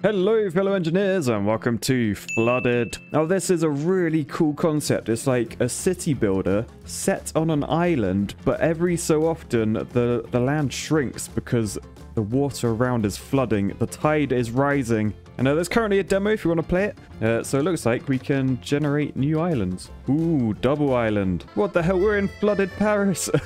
Hello fellow engineers and welcome to Flooded. Now this is a really cool concept. It's like a city builder set on an island but every so often the, the land shrinks because the water around is flooding. The tide is rising. And uh, there's currently a demo if you want to play it. Uh, so it looks like we can generate new islands. Ooh, double island. What the hell? We're in flooded Paris.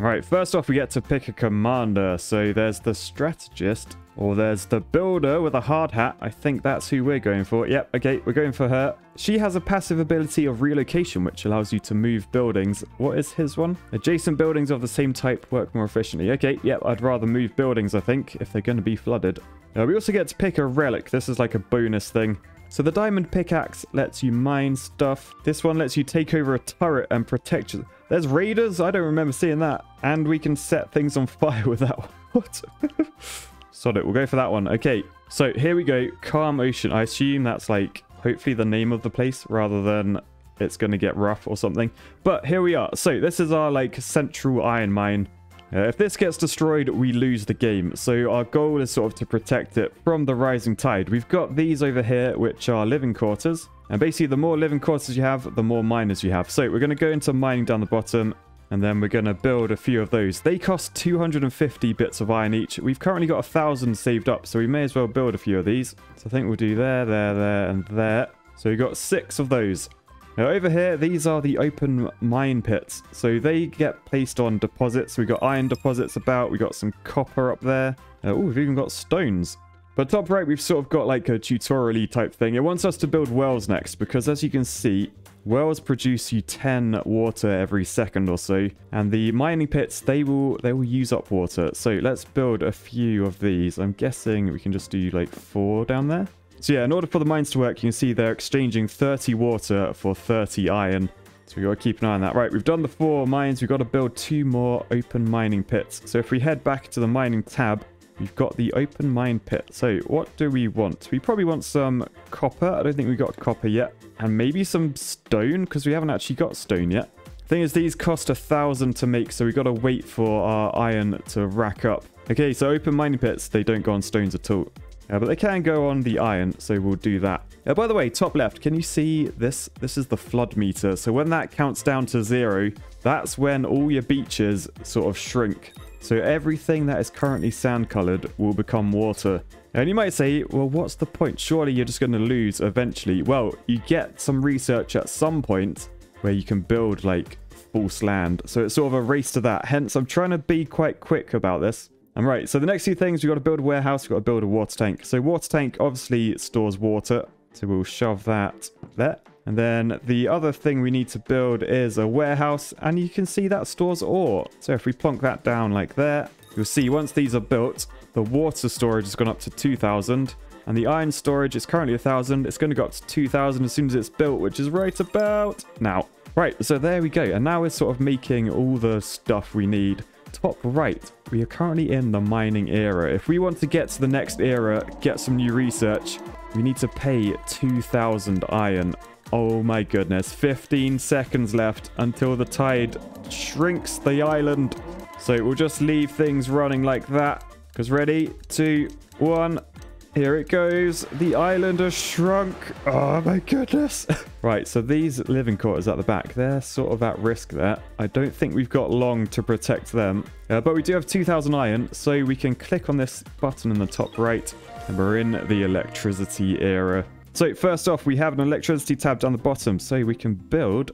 Right, first off, we get to pick a commander. So there's the strategist, or there's the builder with a hard hat. I think that's who we're going for. Yep, okay, we're going for her. She has a passive ability of relocation, which allows you to move buildings. What is his one? Adjacent buildings of the same type work more efficiently. Okay, yep, I'd rather move buildings, I think, if they're going to be flooded. Uh, we also get to pick a relic. This is like a bonus thing. So the diamond pickaxe lets you mine stuff. This one lets you take over a turret and protect you. There's raiders? I don't remember seeing that. And we can set things on fire with that one. What? Sod it, we'll go for that one. Okay, so here we go. Calm Ocean. I assume that's like, hopefully the name of the place rather than it's going to get rough or something. But here we are. So this is our like central iron mine. Uh, if this gets destroyed, we lose the game. So our goal is sort of to protect it from the rising tide. We've got these over here, which are living quarters. And basically, the more living quarters you have, the more miners you have. So we're going to go into mining down the bottom. And then we're going to build a few of those. They cost 250 bits of iron each. We've currently got a thousand saved up, so we may as well build a few of these. So I think we'll do there, there, there, and there. So we've got six of those. Now over here, these are the open mine pits. So they get placed on deposits. We've got iron deposits about. We've got some copper up there. Uh, oh, we've even got stones. But top right, we've sort of got like a tutorial type thing. It wants us to build wells next because as you can see, wells produce you 10 water every second or so. And the mining pits, they will they will use up water. So let's build a few of these. I'm guessing we can just do like four down there. So yeah, in order for the mines to work, you can see they're exchanging 30 water for 30 iron. So we got to keep an eye on that. Right, we've done the four mines. We've got to build two more open mining pits. So if we head back to the mining tab, we've got the open mine pit. So what do we want? We probably want some copper. I don't think we got copper yet. And maybe some stone, because we haven't actually got stone yet. Thing is, these cost a thousand to make, so we got to wait for our iron to rack up. Okay, so open mining pits, they don't go on stones at all. Uh, but they can go on the iron, so we'll do that. Uh, by the way, top left, can you see this? This is the flood meter. So when that counts down to zero, that's when all your beaches sort of shrink. So everything that is currently sand colored will become water. And you might say, well, what's the point? Surely you're just going to lose eventually. Well, you get some research at some point where you can build like false land. So it's sort of a race to that. Hence, I'm trying to be quite quick about this. And right, so the next few things, we've got to build a warehouse, we've got to build a water tank. So water tank obviously stores water, so we'll shove that there. And then the other thing we need to build is a warehouse, and you can see that stores ore. So if we plonk that down like there, you'll see once these are built, the water storage has gone up to 2,000. And the iron storage is currently 1,000. It's going to go up to 2,000 as soon as it's built, which is right about now. Right, so there we go. And now we're sort of making all the stuff we need top right, we are currently in the mining era. If we want to get to the next era, get some new research, we need to pay 2,000 iron. Oh my goodness, 15 seconds left until the tide shrinks the island. So we'll just leave things running like that. Because ready, two, one, here it goes. The island has shrunk. Oh my goodness. right, so these living quarters at the back, they're sort of at risk there. I don't think we've got long to protect them. Uh, but we do have 2,000 iron, so we can click on this button in the top right. And we're in the electricity era. So first off, we have an electricity tab down the bottom, so we can build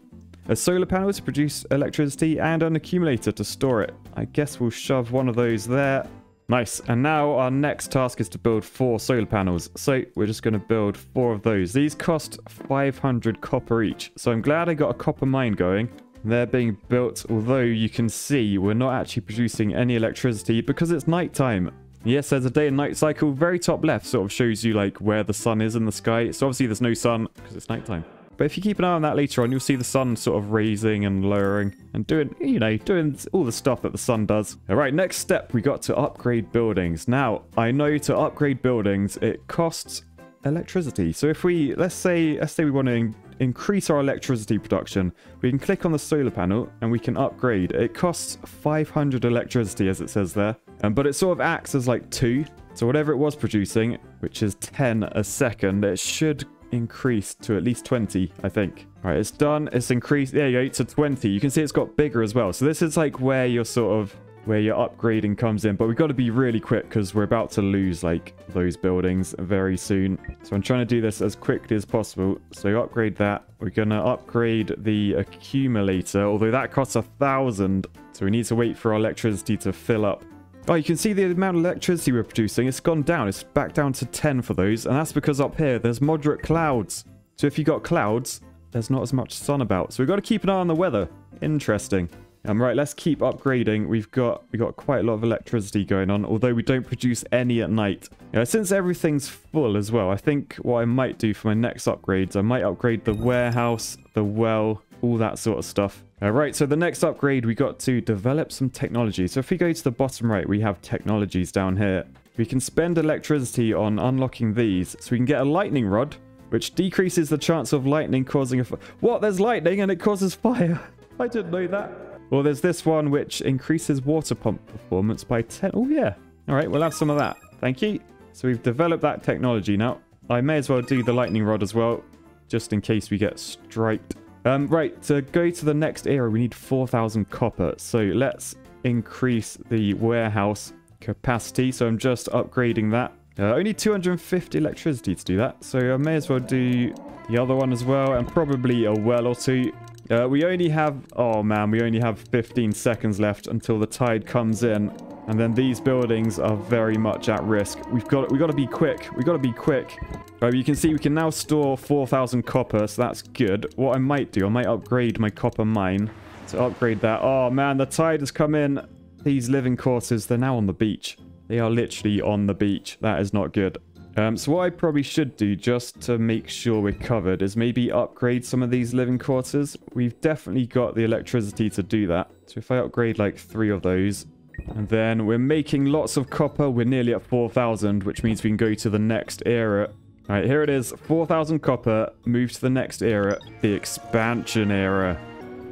a solar panel to produce electricity and an accumulator to store it. I guess we'll shove one of those there. Nice. And now our next task is to build four solar panels. So we're just going to build four of those. These cost 500 copper each. So I'm glad I got a copper mine going. They're being built, although you can see we're not actually producing any electricity because it's nighttime. Yes, there's a day and night cycle. Very top left sort of shows you like where the sun is in the sky. So obviously there's no sun because it's nighttime. But if you keep an eye on that later on, you'll see the sun sort of raising and lowering and doing, you know, doing all the stuff that the sun does. All right, next step, we got to upgrade buildings. Now, I know to upgrade buildings, it costs electricity. So if we, let's say, let's say we want to increase our electricity production, we can click on the solar panel and we can upgrade. It costs 500 electricity as it says there, um, but it sort of acts as like two So whatever it was producing, which is 10 a second, it should increase to at least 20, I think. All right, it's done. It's increased. There you go, to 20. You can see it's got bigger as well. So this is like where you're sort of where your upgrading comes in. But we've got to be really quick because we're about to lose like those buildings very soon. So I'm trying to do this as quickly as possible. So upgrade that. We're going to upgrade the accumulator, although that costs a thousand. So we need to wait for our electricity to fill up. Oh, you can see the amount of electricity we're producing. It's gone down. It's back down to 10 for those. And that's because up here, there's moderate clouds. So if you got clouds, there's not as much sun about. So we've got to keep an eye on the weather. Interesting. Um, right, let's keep upgrading. We've got we got quite a lot of electricity going on, although we don't produce any at night. Yeah, since everything's full as well, I think what I might do for my next upgrades, I might upgrade the warehouse, the well, all that sort of stuff. All right, so the next upgrade, we got to develop some technology. So if we go to the bottom right, we have technologies down here. We can spend electricity on unlocking these. So we can get a lightning rod, which decreases the chance of lightning causing a... What? There's lightning and it causes fire. I didn't know that. Well, there's this one which increases water pump performance by 10. Oh, yeah. All right, we'll have some of that. Thank you. So we've developed that technology now. I may as well do the lightning rod as well, just in case we get striped. Um, right, to go to the next era, we need 4,000 copper. So let's increase the warehouse capacity. So I'm just upgrading that. Uh, only 250 electricity to do that. So I may as well do the other one as well, and probably a well or two. Uh, we only have... Oh, man. We only have 15 seconds left until the tide comes in. And then these buildings are very much at risk. We've got we got to be quick. We've got to be quick. Right, you can see we can now store 4,000 copper, so that's good. What I might do, I might upgrade my copper mine to upgrade that. Oh, man, the tide has come in. These living quarters, they're now on the beach. They are literally on the beach. That is not good. Um, so what I probably should do just to make sure we're covered is maybe upgrade some of these living quarters. We've definitely got the electricity to do that. So if I upgrade like three of those, and then we're making lots of copper. We're nearly at 4,000, which means we can go to the next era. All right, here it is. 4,000 copper. Move to the next era, the expansion era.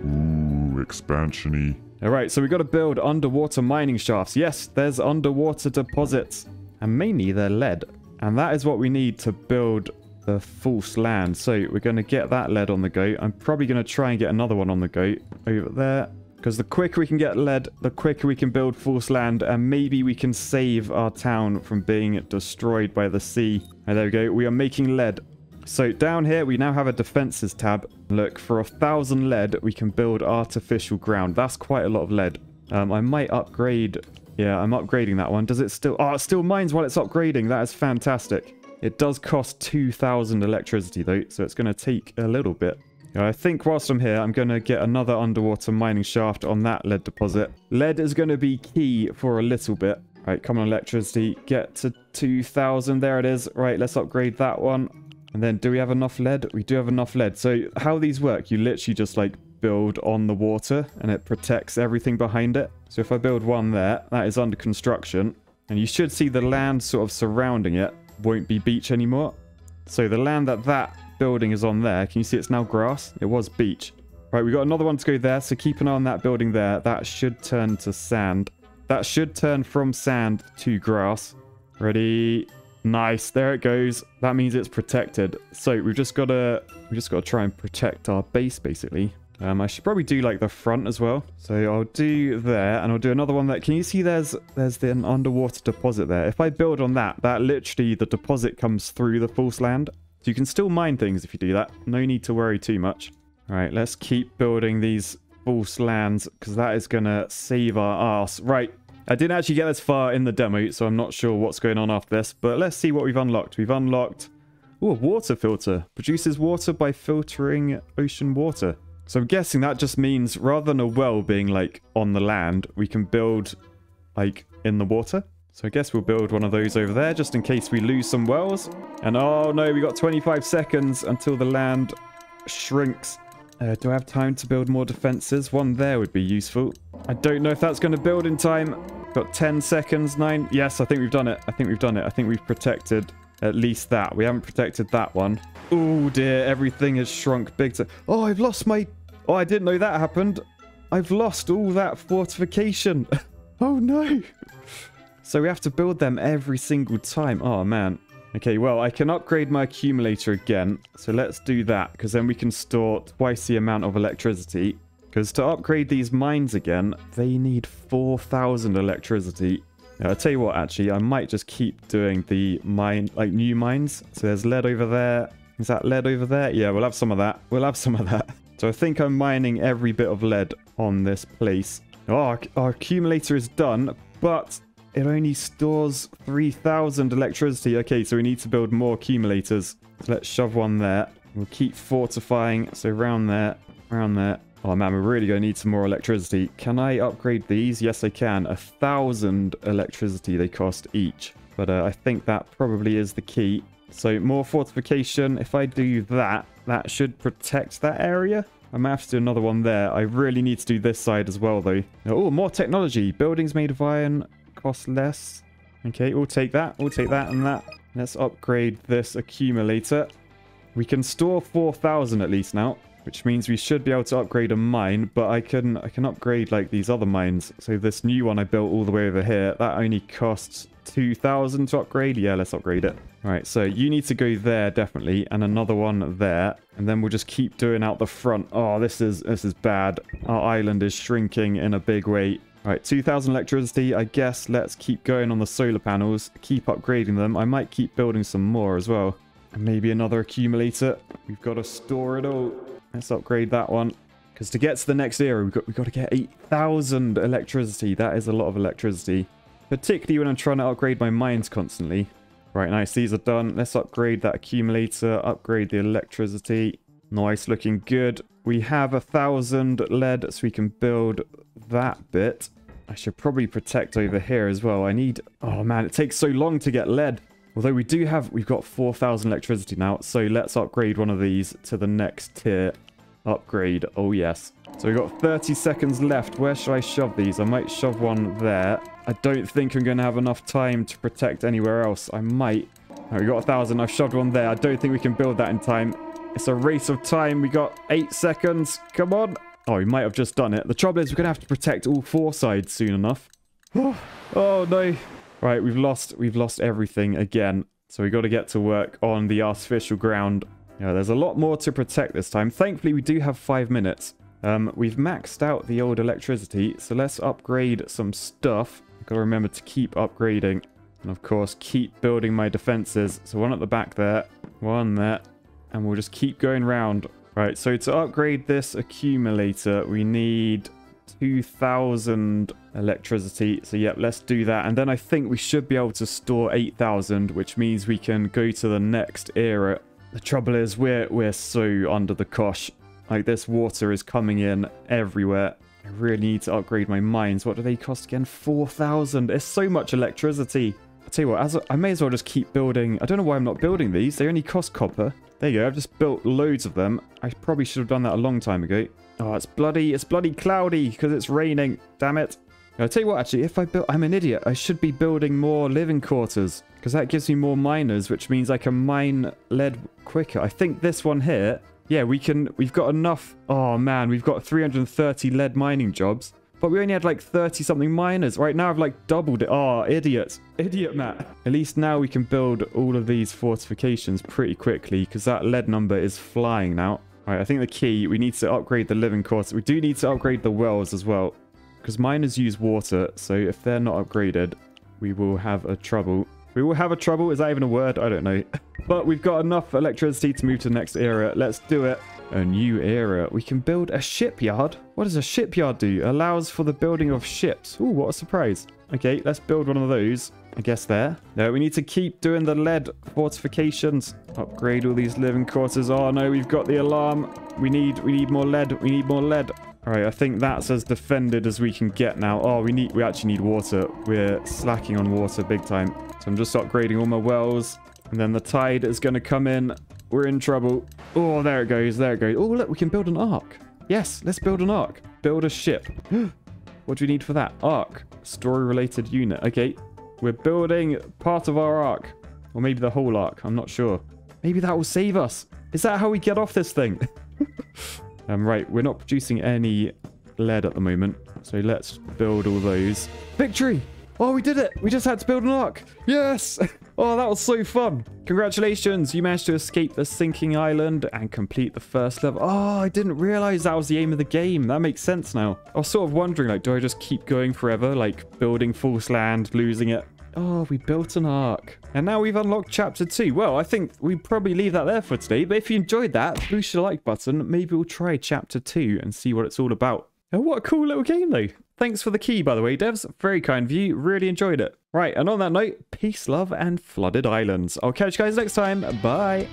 Ooh, expansiony. All right, so we got to build underwater mining shafts. Yes, there's underwater deposits. And mainly they're lead. And that is what we need to build the false land. So we're going to get that lead on the go. I'm probably going to try and get another one on the go over there. Because the quicker we can get lead, the quicker we can build false land. And maybe we can save our town from being destroyed by the sea. And there we go. We are making lead. So down here, we now have a defenses tab. Look, for a thousand lead, we can build artificial ground. That's quite a lot of lead. Um, I might upgrade yeah, I'm upgrading that one. Does it still... Oh, it still mines while it's upgrading. That is fantastic. It does cost 2,000 electricity, though, so it's going to take a little bit. I think whilst I'm here, I'm going to get another underwater mining shaft on that lead deposit. Lead is going to be key for a little bit. Right, come on, electricity. Get to 2,000. There it is. Right, let's upgrade that one. And then, do we have enough lead? We do have enough lead. So, how these work, you literally just, like, build on the water, and it protects everything behind it. So if I build one there, that is under construction. And you should see the land sort of surrounding it won't be beach anymore. So the land that that building is on there, can you see it's now grass? It was beach. Right, we got another one to go there, so keep an eye on that building there. That should turn to sand. That should turn from sand to grass. Ready? Nice. There it goes. That means it's protected. So we've just got to we just got to try and protect our base basically. Um, I should probably do like the front as well. So I'll do there and I'll do another one that, can you see there's there's the underwater deposit there. If I build on that, that literally the deposit comes through the false land. So you can still mine things if you do that. No need to worry too much. All right, let's keep building these false lands because that is going to save our ass. Right, I didn't actually get this far in the demo, so I'm not sure what's going on after this. But let's see what we've unlocked. We've unlocked... Oh, a water filter. Produces water by filtering ocean water. So I'm guessing that just means rather than a well being like on the land, we can build like in the water. So I guess we'll build one of those over there just in case we lose some wells. And oh no, we got 25 seconds until the land shrinks. Uh, do I have time to build more defenses? One there would be useful. I don't know if that's going to build in time. Got 10 seconds, 9. Yes, I think we've done it. I think we've done it. I think we've protected at least that. We haven't protected that one. Oh dear, everything has shrunk big time. Oh, I've lost my... Oh, I didn't know that happened. I've lost all that fortification. oh no. So we have to build them every single time. Oh, man. Okay, well, I can upgrade my accumulator again. So let's do that, because then we can store twice the amount of electricity. Because to upgrade these mines again, they need 4,000 electricity. I'll tell you what, actually, I might just keep doing the mine, like new mines. So there's lead over there. Is that lead over there? Yeah, we'll have some of that. We'll have some of that. So I think I'm mining every bit of lead on this place. Oh, our, our accumulator is done, but it only stores 3,000 electricity. Okay, so we need to build more accumulators. So let's shove one there. We'll keep fortifying. So around there, around there. Oh man, we're really going to need some more electricity. Can I upgrade these? Yes, I can. A thousand electricity they cost each. But uh, I think that probably is the key. So more fortification. If I do that, that should protect that area. I might have to do another one there. I really need to do this side as well, though. Oh, more technology. Buildings made of iron cost less. Okay, we'll take that. We'll take that and that. Let's upgrade this accumulator. We can store 4,000 at least now, which means we should be able to upgrade a mine, but I can I can upgrade like these other mines. So this new one I built all the way over here, that only costs 2,000 to upgrade. Yeah, let's upgrade it. All right, so you need to go there definitely, and another one there, and then we'll just keep doing out the front. Oh, this is this is bad. Our island is shrinking in a big way. All right, 2,000 electricity. I guess let's keep going on the solar panels, keep upgrading them. I might keep building some more as well. And maybe another accumulator. We've got to store it all. Let's upgrade that one. Because to get to the next era, we've got, we've got to get 8,000 electricity. That is a lot of electricity. Particularly when I'm trying to upgrade my mines constantly. Right, nice. These are done. Let's upgrade that accumulator. Upgrade the electricity. Nice, looking good. We have a thousand lead, so we can build that bit. I should probably protect over here as well. I need... Oh, man, it takes so long to get lead. Although we do have... We've got 4,000 electricity now, so let's upgrade one of these to the next tier. Upgrade. Oh, yes. So we've got 30 seconds left. Where should I shove these? I might shove one there. I don't think I'm going to have enough time to protect anywhere else. I might. Oh, we got a thousand. I've shoved one there. I don't think we can build that in time. It's a race of time. We got eight seconds. Come on. Oh, we might have just done it. The trouble is we're going to have to protect all four sides soon enough. oh, no. Right, we've lost we've lost everything again. So we got to get to work on the artificial ground. Yeah, there's a lot more to protect this time. Thankfully, we do have five minutes. Um, we've maxed out the old electricity, so let's upgrade some stuff. I've got to remember to keep upgrading. And of course, keep building my defenses. So one at the back there, one there, and we'll just keep going round. Right, so to upgrade this accumulator, we need 2,000 electricity. So yep, let's do that. And then I think we should be able to store 8,000, which means we can go to the next era. The trouble is we're, we're so under the cosh. Like this water is coming in everywhere. I really need to upgrade my mines. What do they cost again? 4,000. It's so much electricity. I tell you what, as may as well just keep building. I don't know why I'm not building these. They only cost copper. There you go. I've just built loads of them. I probably should have done that a long time ago. Oh, it's bloody, it's bloody cloudy because it's raining. Damn it. I'll tell you what, actually, if I build, I'm an idiot. I should be building more living quarters because that gives me more miners, which means I can mine lead quicker. I think this one here, yeah, we can, we've got enough. Oh man, we've got 330 lead mining jobs, but we only had like 30 something miners. Right now I've like doubled it. Oh, idiot. Idiot, Matt. At least now we can build all of these fortifications pretty quickly because that lead number is flying now. Right, I think the key, we need to upgrade the living quarters. We do need to upgrade the wells as well because miners use water. So if they're not upgraded, we will have a trouble. We will have a trouble. Is that even a word? I don't know. but we've got enough electricity to move to the next era. Let's do it. A new era. We can build a shipyard. What does a shipyard do? Allows for the building of ships. Ooh, what a surprise. Okay, let's build one of those. I guess there. No, we need to keep doing the lead fortifications. Upgrade all these living quarters. Oh no, we've got the alarm. We need we need more lead. We need more lead. All right, I think that's as defended as we can get now. Oh, we need we actually need water. We're slacking on water big time. So I'm just upgrading all my wells. And then the tide is going to come in. We're in trouble. Oh, there it goes. There it goes. Oh, look, we can build an ark. Yes, let's build an ark. Build a ship. what do we need for that? Ark. Story-related unit. Okay, we're building part of our ark. Or maybe the whole ark. I'm not sure. Maybe that will save us. Is that how we get off this thing? um, right, we're not producing any lead at the moment. So let's build all those. Victory! Oh, we did it. We just had to build an ark. Yes. Oh, that was so fun. Congratulations. You managed to escape the sinking island and complete the first level. Oh, I didn't realize that was the aim of the game. That makes sense now. I was sort of wondering, like, do I just keep going forever? Like, building false land, losing it? Oh, we built an ark. And now we've unlocked chapter two. Well, I think we probably leave that there for today. But if you enjoyed that, push the like button. Maybe we'll try chapter two and see what it's all about. Oh, what a cool little game, though. Thanks for the key, by the way, devs. Very kind of you. Really enjoyed it. Right, and on that note, peace, love, and flooded islands. I'll catch you guys next time. Bye.